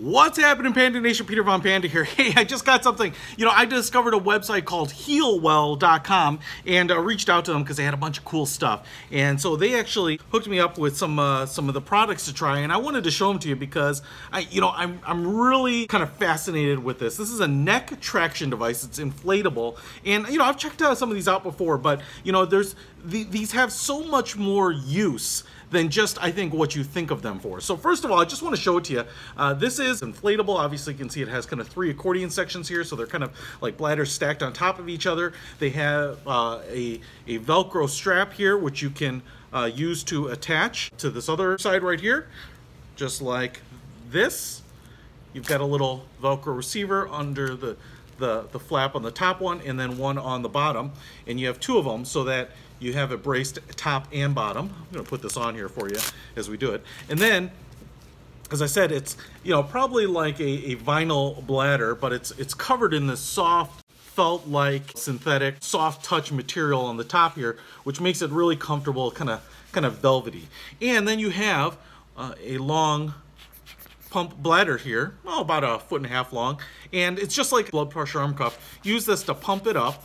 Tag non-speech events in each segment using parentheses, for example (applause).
What's happening, Panda Nation? Peter Von Panda here. (laughs) Hey, I just got something. You know, I discovered a website called healwell.com and uh, reached out to them because they had a bunch of cool stuff. And so they actually hooked me up with some uh, some of the products to try, and I wanted to show them to you because I, you know, I'm I'm really kind of fascinated with this. This is a neck traction device. It's inflatable, and you know, I've checked out some of these out before, but you know, there's the, these have so much more use than just, I think, what you think of them for. So first of all, I just want to show it to you. Uh, this is inflatable. Obviously, you can see it has kind of three accordion sections here, so they're kind of like bladders stacked on top of each other. They have uh, a, a Velcro strap here, which you can uh, use to attach to this other side right here, just like this. You've got a little Velcro receiver under the, the, the flap on the top one and then one on the bottom. And you have two of them so that you have it braced top and bottom. I'm gonna put this on here for you as we do it. And then, as I said, it's you know probably like a, a vinyl bladder, but it's it's covered in this soft felt-like synthetic soft touch material on the top here, which makes it really comfortable, kind of kind of velvety. And then you have uh, a long pump bladder here, oh, about a foot and a half long, and it's just like blood pressure arm cuff. Use this to pump it up,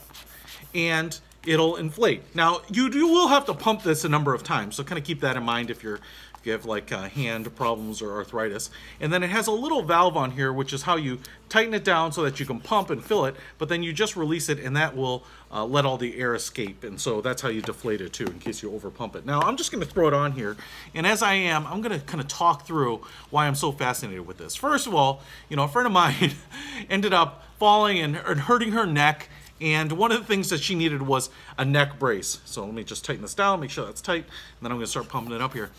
and it'll inflate. Now, you, you will have to pump this a number of times, so kind of keep that in mind if you're if you have like uh, hand problems or arthritis. And then it has a little valve on here, which is how you tighten it down so that you can pump and fill it, but then you just release it and that will uh, let all the air escape. And so that's how you deflate it too, in case you over pump it. Now, I'm just gonna throw it on here. And as I am, I'm gonna kind of talk through why I'm so fascinated with this. First of all, you know, a friend of mine (laughs) ended up falling and, and hurting her neck and one of the things that she needed was a neck brace. So let me just tighten this down, make sure that's tight, and then I'm gonna start pumping it up here.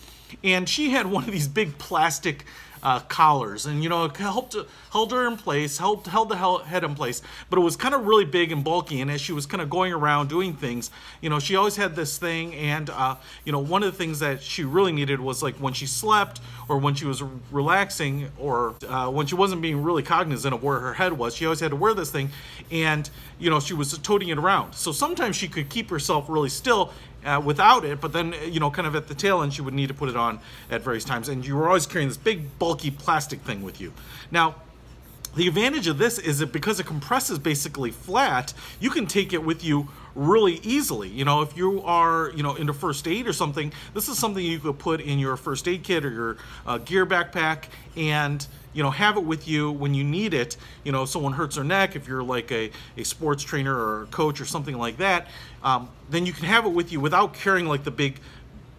And she had one of these big plastic uh, collars. And you know it helped held her in place helped held the head in place. But it was kind of really big and bulky and as she was kind of going around doing things you know she always had this thing and uh, you know one of the things that she really needed was like when she slept or when she was relaxing or uh, when she wasn't being really cognizant of where her head was she always had to wear this thing and you know she was toting it around. So sometimes she could keep herself really still uh, without it, but then, you know, kind of at the tail end, she would need to put it on at various times. And you were always carrying this big, bulky plastic thing with you. Now, the advantage of this is that because it compresses basically flat, you can take it with you really easily. You know, if you are, you know, into first aid or something, this is something you could put in your first aid kit or your uh, gear backpack and, you know, have it with you when you need it. You know, someone hurts their neck, if you're like a, a sports trainer or a coach or something like that, um, then you can have it with you without carrying like the big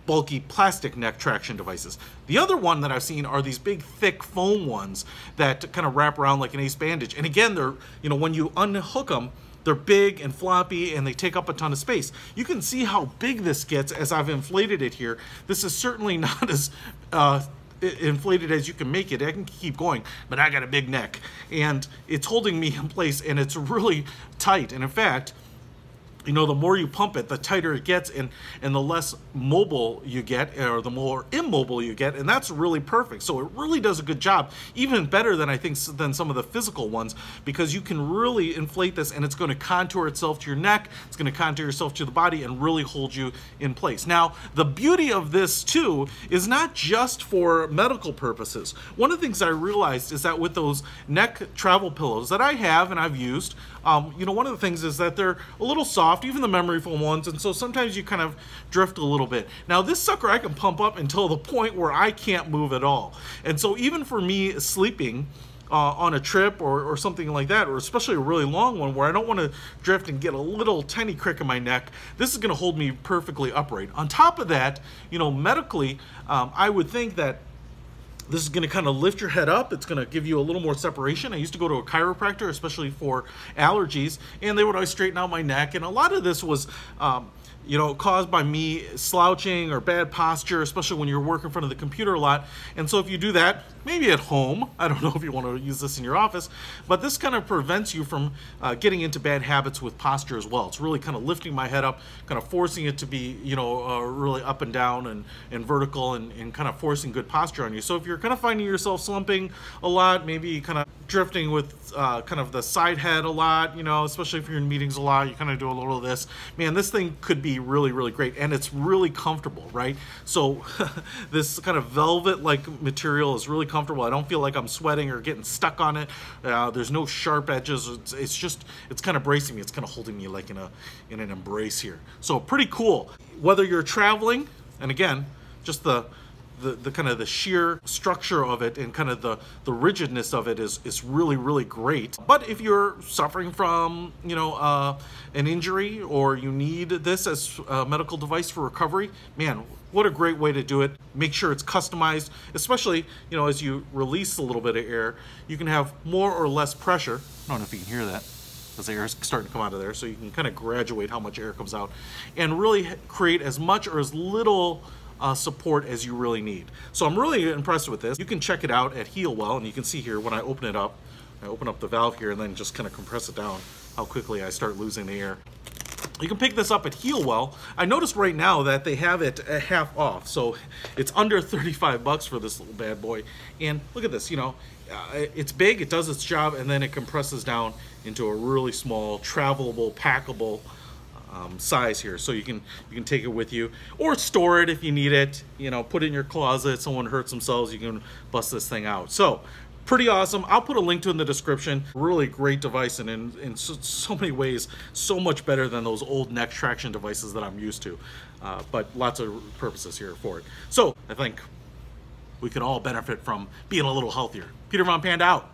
bulky plastic neck traction devices. The other one that I've seen are these big thick foam ones that kind of wrap around like an ace bandage. And again, they're, you know, when you unhook them, they're big and floppy and they take up a ton of space. You can see how big this gets as I've inflated it here. This is certainly (laughs) not as uh, inflated as you can make it. I can keep going, but I got a big neck and it's holding me in place and it's really tight. And in fact, you know, the more you pump it, the tighter it gets and, and the less mobile you get or the more immobile you get. And that's really perfect. So it really does a good job, even better than I think than some of the physical ones because you can really inflate this and it's going to contour itself to your neck. It's going to contour yourself to the body and really hold you in place. Now, the beauty of this too is not just for medical purposes. One of the things I realized is that with those neck travel pillows that I have and I've used, um, you know, one of the things is that they're a little soft, even the memory foam ones, and so sometimes you kind of drift a little bit. Now this sucker I can pump up until the point where I can't move at all. And so even for me sleeping, uh, on a trip or, or something like that, or especially a really long one where I don't want to drift and get a little tiny crick in my neck, this is going to hold me perfectly upright. On top of that, you know, medically, um, I would think that this is going to kind of lift your head up. It's going to give you a little more separation. I used to go to a chiropractor, especially for allergies, and they would always straighten out my neck. And a lot of this was um, you know, caused by me slouching or bad posture, especially when you're working in front of the computer a lot. And so if you do that, maybe at home, (laughs) I don't know if you want to use this in your office, but this kind of prevents you from uh, getting into bad habits with posture as well. It's really kind of lifting my head up, kind of forcing it to be, you know, uh, really up and down and, and vertical and, and kind of forcing good posture on you. So if you're kind of finding yourself slumping a lot, maybe kind of drifting with uh, kind of the side head a lot, you know, especially if you're in meetings a lot, you kind of do a little of this. Man, this thing could be really, really great. And it's really comfortable, right? So (laughs) this kind of velvet-like material is really comfortable. I don't feel like I'm sweating or getting stuck on it. Uh, there's no sharp edges. It's, it's just, it's kind of bracing me. It's kind of holding me like in a in an embrace here. So pretty cool. Whether you're traveling, and again, just the the, the kind of the sheer structure of it and kind of the, the rigidness of it is, is really, really great. But if you're suffering from, you know, uh, an injury or you need this as a medical device for recovery, man, what a great way to do it. Make sure it's customized, especially, you know, as you release a little bit of air, you can have more or less pressure. I don't know if you can hear that because the air is starting to come out of there. So you can kind of graduate how much air comes out and really create as much or as little uh, support as you really need. So I'm really impressed with this. You can check it out at Healwell, and you can see here when I open it up, I open up the valve here and then just kind of compress it down, how quickly I start losing the air. You can pick this up at Healwell. I noticed right now that they have it half off, so it's under 35 bucks for this little bad boy. And look at this, you know, uh, it's big, it does its job, and then it compresses down into a really small, travelable, packable um, size here so you can you can take it with you. Or store it if you need it you know put it in your closet someone hurts themselves you can bust this thing out. So pretty awesome. I'll put a link to in the description. Really great device and in, in so, so, many ways so much better than those old neck traction devices that i'm used to. Uh, but lots of purposes here for it. So i think we could all benefit from being a little healthier. Peter von panda out